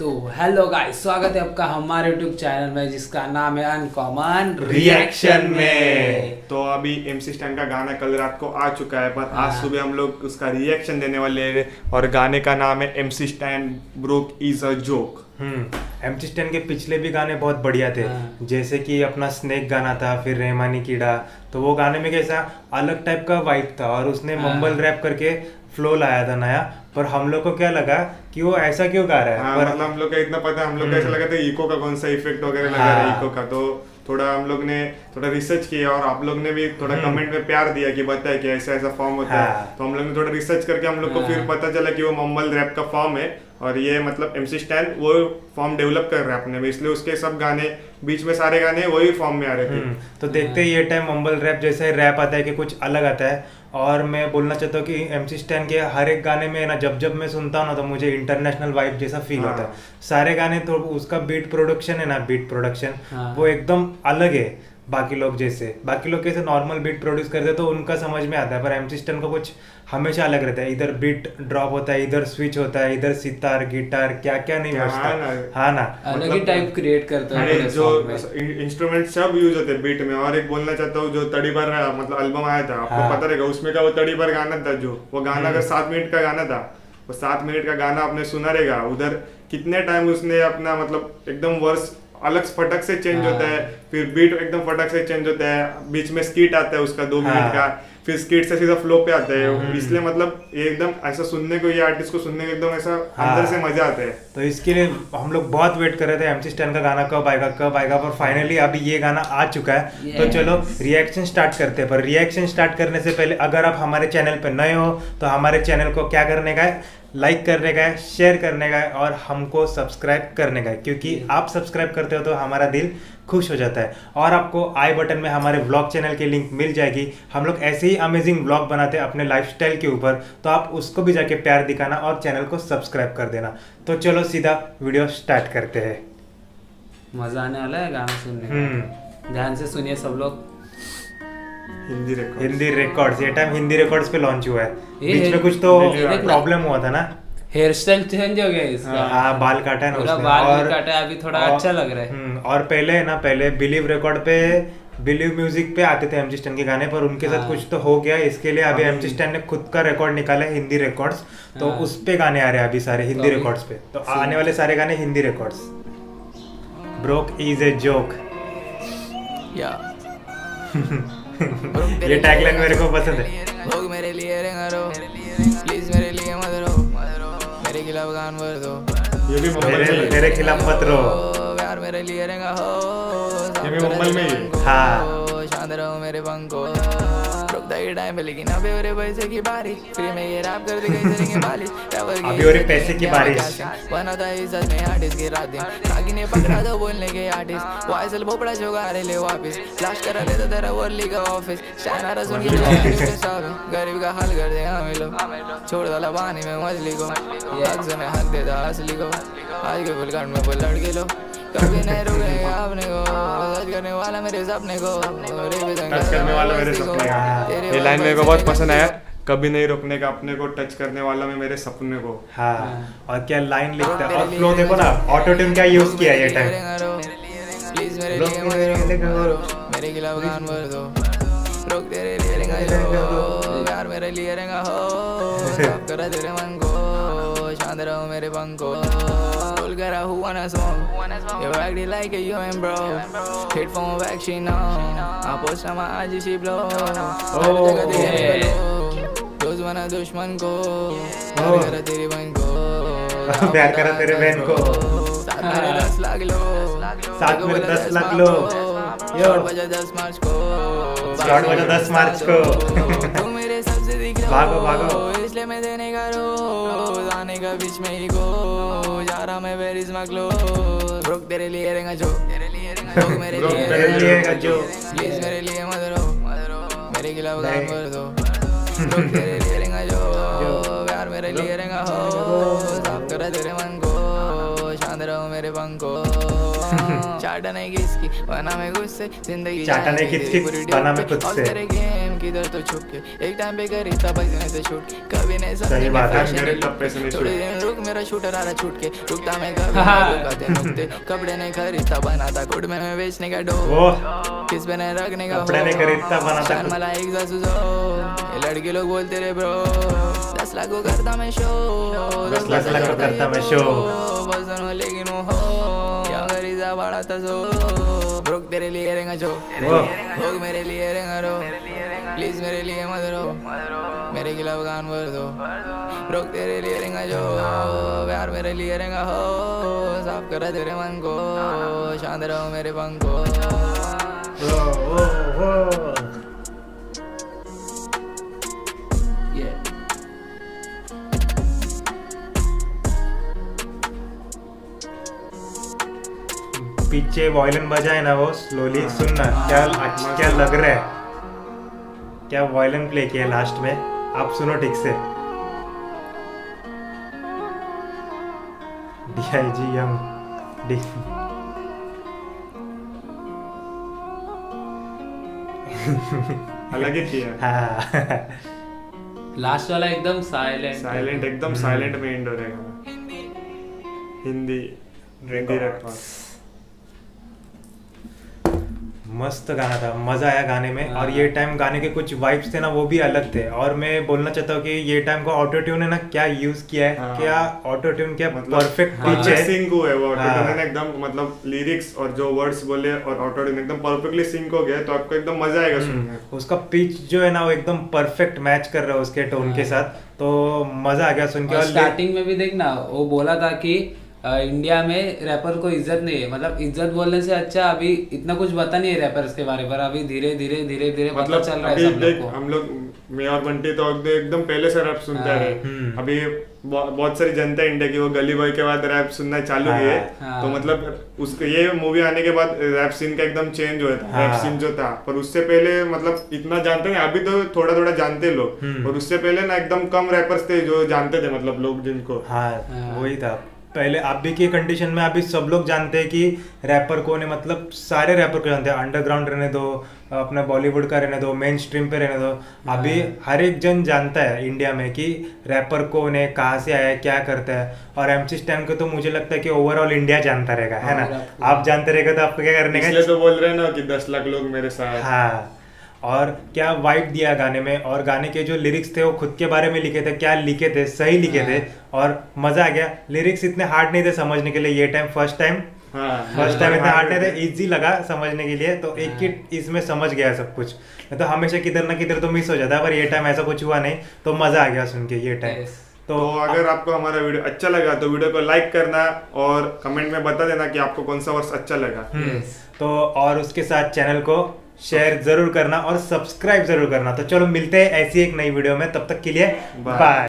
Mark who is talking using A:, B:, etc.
A: तो hello guys स्वागत है आपका हमारे यूट्यूब चैनल में जिसका नाम है अनकॉमन
B: रिएक्शन में तो अभी एमसी स्टैंड का गाना कल रात को आ चुका है पर आज
A: हाँ।
B: सुबह हम लोग उसका रिएक्शन देने वाले हैं और गाने का नाम है MC Stan broke is a joke
C: hmm M ten के पिछले भी गाने बहुत बढ़िया थे
A: हाँ।
C: जैसे कि अपना स्नेक गाना था फिर रहमानी कीड़ा तो वो गाने में कैसा अलग टाइप का वाइब था और उसने
A: हाँ।
C: मम्बल रैप करके फ्लो लाया था नया पर हम लोग को क्या लगा कि वो ऐसा क्यों गा रहा है
B: हाँ
C: पर
B: मतलब हम लोग का इतना पता है हम लोग को ऐसा लगा था इको का कौन सा इफ़ेक्ट वगैरह लगा रहा है
C: हाँ।
B: इको का तो थोड़ा हम लोग ने थोड़ा रिसर्च किया और आप लोग ने भी थोड़ा
C: हम्म।
B: कमेंट में प्यार दिया कि बताए कि ऐसा ऐसा फॉर्म होता है
C: हाँ।
B: तो हम लोग ने थोड़ा रिसर्च करके हम लोग को
A: हाँ।
B: फिर पता चला कि वो मम्मल रैप का फॉर्म है और ये मतलब एमसी स्टैंड वो फॉर्म डेवलप कर रहा है अपने में इसलिए उसके सब गाने बीच में सारे गाने वही फॉर्म में आ रहे थे
C: हम्म, तो देखते ही ये टाइम मम्बल रैप जैसे रैप आता है कि कुछ अलग आता है और मैं बोलना चाहता हूँ कि एम सी स्टैन के हर एक गाने में ना जब जब मैं सुनता हूँ ना तो मुझे इंटरनेशनल वाइब जैसा फील
B: हाँ।
C: होता है सारे गाने तो उसका बीट प्रोडक्शन है ना बीट प्रोडक्शन
A: हाँ।
C: वो एकदम अलग है बाकी लोग जैसे। बाकी लोग कैसे नॉर्मल बीट प्रोड्यूस करते हैं तो उनका समझ में आता है पर एम सी स्टैन का कुछ हमेशा अलग रहता है। इधर बीट ड्रॉप होता है इधर स्विच होता है इधर सितार गिटार क्या क्या नहीं
B: क्या
C: बजता
B: ना।
C: हाँ ना।
A: अलग ही
B: मतलब-
A: टाइप क्रिएट करता है
B: जो इंस्ट्रूमेंट सब यूज़ होते हैं बीट में। और एक बोलना चाहता हूँ जो तड़ी पर मतलब एल्बम आया था आपको
C: हाँ।
B: पता रहेगा उसमें का वो तड़ी पर गाना था जो। वो गाना अगर सात मिनट का गाना था वो सात मिनट का गाना आपने सुना रहेगा। उधर कितने टाइम उसने अपना मतलब एकदम वर्स अलग फटक से चेंज
A: हाँ।
B: होता है फिर बीट एकदम फटक से चेंज होता है बीच में स्कीट आता है उसका दो
C: हाँ।
B: मिनट का फिर स्कीट से सीधा फ्लो पे आता है
C: हम्म।
B: इसलिए मतलब एकदम ऐसा सुनने को ये आर्टिस्ट को सुनने को एकदम ऐसा
C: हाँ।
B: अंदर से मज़ा आता है
C: तो इसके लिए हम लोग बहुत वेट कर रहे थे एमसी स्टैन का गाना कब आएगा कब आएगा पर फाइनली अभी ये गाना आ चुका है तो चलो रिएक्शन स्टार्ट करते हैं पर रिएक्शन स्टार्ट करने से पहले अगर आप हमारे चैनल पर नए हो तो हमारे चैनल को क्या करने का है लाइक करने का है शेयर करने का है और हमको सब्सक्राइब करने का है। क्योंकि आप सब्सक्राइब करते हो तो हमारा दिल खुश हो जाता है। और आपको आई बटन में हमारे ब्लॉग चैनल की लिंक मिल जाएगी। हम लोग ऐसे ही अमेजिंग ब्लॉग बनाते हैं अपने लाइफस्टाइल के ऊपर। तो आप उसको भी जाके प्यार दिखाना और चैनल को सब्सक्राइब कर देना। तो चलो सीधा वीडियो स्टार्ट करते हैं।
A: मज़ा आने वाला है गाना सुनने
C: हम्म।
A: ध्यान से सुनिए सब लोग।
B: हिंदी रिकॉर्ड
C: हिंदी रिकॉर्ड्स ये टाइम हिंदी रिकॉर्ड्स पे लॉन्च हुआ है। बीच में कुछ तो प्रॉब्लम हुआ था ना?
A: हेयर स्टाइल चेंज हो गया इसका।
C: हाँ बाल काटा है ना उसने।
A: बाल
C: और
A: काटा है, अभी थोड़ा
C: और-
A: अच्छा लग रहा है।
C: हम्म, और पहले ना पहले बिलीव रिकॉर्ड पे बिलीव म्यूज़िक पे आते थे एमजी स्टैन के गाने पर उनके साथ
A: हाँ।
C: कुछ तो हो गया। इसके लिए अभी एमजी स्टैन ने खुद का रिकॉर्ड निकाला है हिंदी रिकॉर्ड्स तो
A: हाँ।
C: उस पे गाने आ रहे हैं अभी सारे हिंदी
A: अभी-
C: रिकॉर्ड्स पे। तो आने वाले सारे गाने Hindi records broke is a joke ये। टैगलाइन मेरे को पसंद है।
D: लोग मेरे लिए करो प्लीज़ मेरे लिए मत रो। मेरे खिलाफ गान भर दो।
B: ये भी मुंबई
C: मेरे
B: में है।
C: मेरे खिलाफ मत रो।
D: यार प्यार मेरे लिए रेंगा हो।
B: ये भी मुंबई में ही है।
C: हाँ।
D: शांत रहो मेरे पंखो। रुकता ही टाइम लेकिन अबे और पैसे की बारी। फ्री में ये रैप कर दे कैसे देंगे बालिश
C: अभी और ये पैसे की बारिश।
D: बना था इज़्ज़त में आर्टिस्ट की रात दिन। काकी ने पकड़ा था बोलने के आर्टिस्ट वाइसल भोपड़ा जोगा रे ले वापस। फ्लैश करा ले तो तेरा वर्ली का ऑफ़िस शायना सुन के गरीब का हाल कर दे हम लोग छोड़ डाला पानी में मछली को। से मैं हक देता असली को। आज के फुलकांड में बोल लड़के लो। कभी नहीं रुकेगा अपने को सच करने वाला मेरे सपने को
B: टच करने वाला मेरे सपने
D: तेरे
B: ये लाइन मेरे को बहुत पसंद आया कभी नहीं रोकने का अपने को टच करने वाला मैं मेरे सपने को
C: हाँ और क्या लाइन लिखता है और फ्लो देखो ना ऑटो ट्यून क्या यूज़ किया ये टाइम
D: प्लीज़ मेरे
C: रोक
D: लिए
C: मेरे
D: खिलाफ गान भर दो रोक तेरे लिए रेंगा हो प्यार मेरे लिए रेंगा हो तेरे मन को शांत रहो मेरे पंखो रोल करा who wanna smoke You act like a human bro. Hit from back she know. I post on my IG she blow बोलो दुश्मन दुश्मन को प्यार करा तेरी बहन को
C: प्यार करा तेरे बहन को
D: साथ मेरे दस लाख लो
C: साथ मेरे दस लाख लो। यो।
D: बजा दस मार्च को
C: स्लॉट बजा 10 मार्च को।
D: मेरे सबसे दिख लो
C: भागो, भागो।
D: का बीच में ही को जा रहा मैं पेरिस मकलो रुक तेरे लिए रहेगा जो तेरे लिए रहेगा मेरे लिए
C: तेरे लिए का जो
D: प्लीज़ मेरे लिए मत रो मेरे खिलाफ गान। भर दो रुक तेरे लिए रहेगा जो प्यार मेरे लिए रहेगा हो साफ़ करा तेरे मन को शांत रहो मेरे पंखो चाटा नहीं किसकी बना मैं खुद से ज़िंदगी
C: चाटा नहीं
D: जाएगी
C: किसकी, बना मैं खुद से।
D: तेरे गेम किधर तो छुप के। एक टाइम पे करी था पैसे नहीं तो छूट। कभी नहीं
C: सही बात है,
B: मेरे तब पैसे नहीं
D: look। थोड़ी
B: छूट।
D: दिन रुक मेरा शूटर आ रहा छूट के। रुकता मैं कभी नहीं रुकाते नुकते। कपड़े नहीं खरीदता बनाता खुद में मैं बेचने का डो किस पे नहीं रखने का
C: कपड़े नहीं खरीदता, बनाता।
D: मला एक जासूस हो ये लड़के लोग बोलते रे ब्रो दस लाख को करता मैं शो
C: दस लाख को करता मैं show।
D: वज़न हो लेकिन वो हो। क्या गरीजा बड़ा सो ब्रोक तेरे लिए रहेगा जो। लोग मेरे लिए रहेगा रो। प्लीज़ मेरे लिए मत रो। मेरे खिलाफ गान भर दो। ब्रोक तेरे लिए रहेगा जो। प्यार मेरे लिए रहेगा हो। साफ़ करा तेरे मन को। शांत रहो मेरे पंख को.
C: पीछे वायलिन बजाए ना वो स्लोली सुनना। क्या क्या लग रहा है? क्या वायलिन प्ले किया लास्ट में? आप सुनो ठीक से। D I G M D
B: अलग ही किया।
C: हाँ।
A: लास्ट वाला एकदम साइलेंट
B: साइलेंट एकदम साइलेंट में एंड हो रहेगा हिंदी हिंदी रखवा
C: मस्त गाना था मज़ा आया गाने में। और ये टाइम गाने के कुछ वाइब्स थे ना वो भी अलग थे। और मैं बोलना चाहता हूँ कि ये टाइम को ऑटो ट्यून है ना क्या यूज़ किया है?
B: हाँ।
C: क्या ऑटो ट्यून क्या
B: मतलब
C: परफेक्ट
A: हाँ,
C: पिच है?
B: सिंक हुआ है वो
C: हाँ।
B: ऑटोट्यून है। एकदम मतलब लिरिक्स और जो वर्ड्स बोले और ऑटोट्यून एकदम परफेक्टली सिंक हो गया तो आपको एकदम मज़ा आएगा सुनने
C: हम्म, उसका पिच जो है ना वो एकदम परफेक्ट मैच कर रहा है उसके टोन के साथ। तो मज़ा आ गया सुन के।
A: स्टार्टिंग में भी देखना वो बोला था कि इंडिया में रैपर को इज़्ज़त नहीं है मतलब इज़्ज़त बोलने से अच्छा अभी इतना कुछ पता नहीं है रैपर्स के बारे पर अभी धीरे धीरे धीरे धीरे पता
B: मतलब
A: चल रहा है सब लोग को
B: हम लोग मैं और बंटी तो एकदम एकदम पहले से रैप सुनते
A: हाँ।
B: रहे
C: हम्म।
B: अभी बहुत सारी जनता है इंडिया की वो गली बॉय के बाद रैप सुनना चालू
C: हाँ।
B: की है
A: हाँ।
B: तो मतलब उसके ये मूवी आने के बाद रैप सीन का एकदम चेंज हुआ था
C: हाँ।
B: रैप सीन जो था पर उससे पहले मतलब इतना जानते नहीं अभी तो थोड़ा थोड़ा जानते लोग
C: हम्म।
B: और उससे पहले ना एकदम कम रैपर्स थे जो जानते थे मतलब लोग जिनको
C: हाँ
A: हाँ।
C: वही था पहले अभी की कंडीशन में अभी सब लोग जानते हैं कि रैपर कौन है मतलब सारे रैपर को जानते हैं। अंडरग्राउंड रहने दो अपना बॉलीवुड का रहने दो मेन स्ट्रीम पे रहने दो। अभी हर एक जन जानता है इंडिया में कि रैपर कौन है कहाँ से आया है क्या करता है। और एम सी स्टैन को तो मुझे लगता है कि ओवरऑल इंडिया जानता रहेगा है ना? आप जानते रहेगा तो आपको क्या करने का
B: तो बोल रहे हैं ना कि दस लाख लोग मेरे साथ।
C: हाँ। और क्या वाइब दिया गाने में? और गाने के जो लिरिक्स थे वो खुद के बारे में लिखे थे क्या लिखे थे? सही लिखे थे। और मज़ा आ गया। लिरिक्स इतने हार्ड नहीं थे समझने के लिए ये टाइम फ़र्स्ट टाइम
B: हाँ
C: फ़र्स्ट टाइम इतना हार्ड नहीं
B: थे
C: इजी लगा समझने के लिए। तो एक ही। इसमें समझ गया सब कुछ। नहीं तो हमेशा किधर ना किधर तो मिस हो जाता है पर ये टाइम ऐसा कुछ हुआ नहीं। तो मज़ा आ गया सुन के ये टाइम
A: Yes.
B: तो अगर आपको हमारा वीडियो अच्छा लगा तो वीडियो को लाइक करना और कमेंट में बता देना कि आपको कौन सा वर्ष अच्छा लगा।
C: हम्म,
A: Yes.
C: तो और उसके साथ चैनल को शेयर ज़रूर करना और सब्सक्राइब ज़रूर करना। तो चलो मिलते हैं ऐसी एक नई वीडियो में। तब तक के लिए बाय